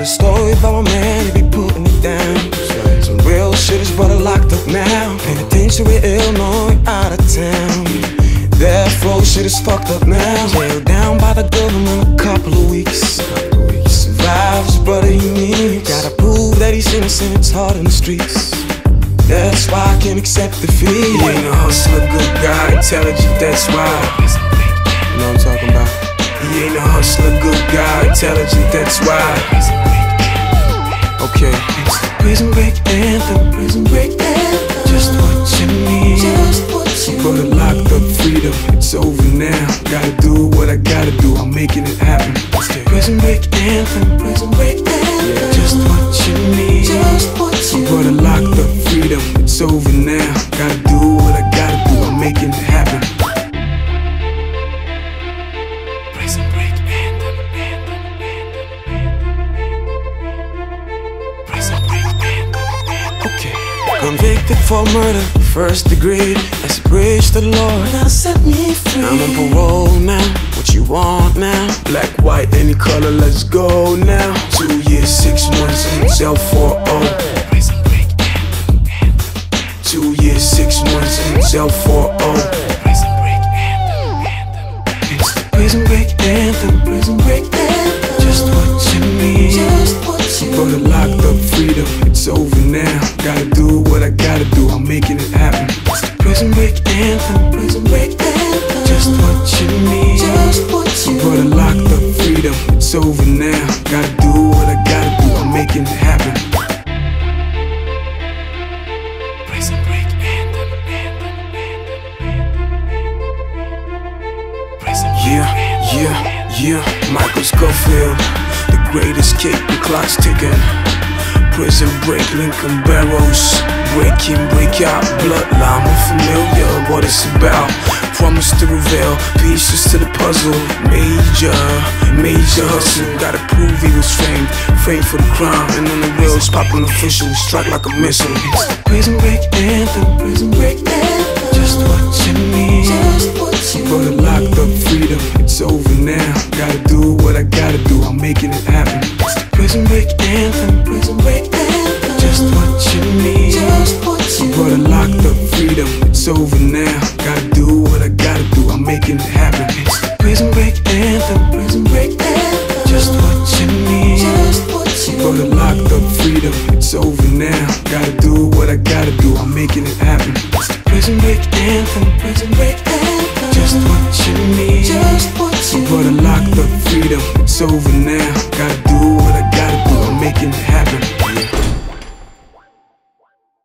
a story about my man, he be putting it down. Some real shit is brother locked up now. Penitentiary, Illinois, out of town. Therefore, shit is fucked up now. Held down by the government a couple of weeks. Survives, brother, he needs. Gotta prove that he's innocent, it's hard in the streets. That's why I can't accept defeat. He ain't a hustler, good guy, intelligent, that's why. You know what I'm talking about? He ain't a hustler, good guy, intelligent, that's why. Okay. It's the prison break anthem, prison break anthem. Just what you need. Just what you. Brother locked up, freedom, it's over now. Gotta do what I gotta do, I'm making it happen. It's the prison break anthem, prison break anthem. Just what you need. Just what you. Brother locked up, freedom, it's over now. Convicted for murder, first degree. Let's bridge the Lord. Now set me free. I'm on parole now. What you want now? Black, white, any color, let's go now. Two years, six months in jail for oh. Prison break anthem, anthem. Two years, six months in jail for oh. Prison break anthem, anthem. It's the prison break anthem, do what I gotta do, I'm making it happen. It's the prison break anthem, prison break anthem. Just what you need. Just what you Brother locked up, freedom, it's over now. Gotta do what I gotta do, I'm making it happen. Prison break anthem, anthem, anthem. Yeah, yeah, yeah. Michael Scofield, the greatest kick, the clock's ticking. Prison break, Lincoln Burrows. Break in, break out, bloodline, unfamiliar what it's about. Promise to reveal pieces to the puzzle. Major, major hustle. Gotta prove he was framed, framed for the crime. And on the wheels, popping official, strike like a missile. It's the prison break anthem, prison break anthem. Just what you need. Just what you Brother locked up, freedom, it's over now. Gotta do what I gotta do, I'm making it making it happen. It's the prison break anthem, prison break anthem. Just what you need. Just what you Brother locked up, freedom, it's over now. Gotta do what I gotta do, I'm making it happen. It's the prison break anthem, prison break anthem. Just what you need. Just what you Brother locked up, freedom, it's over now. Gotta